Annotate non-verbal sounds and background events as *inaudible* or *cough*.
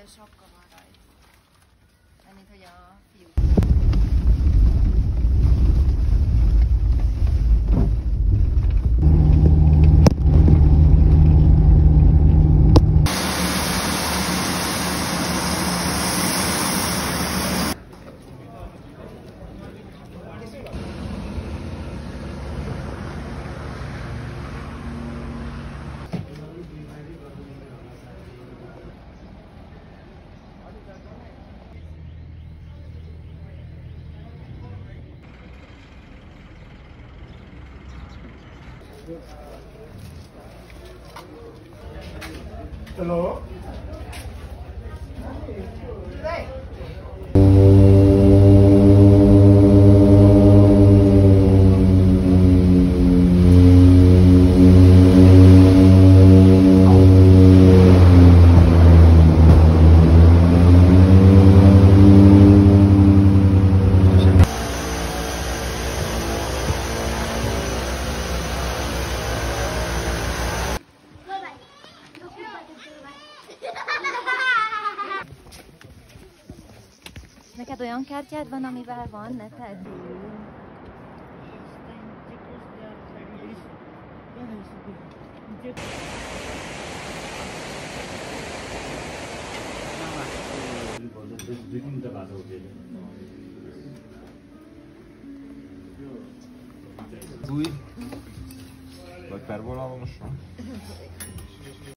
det sjokkavarer. Men jeg kan gjøre Hello? Hey. Neked olyan kártyád van, amivel van neted? Új? Vagy pervolálom most? *laughs*